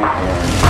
Música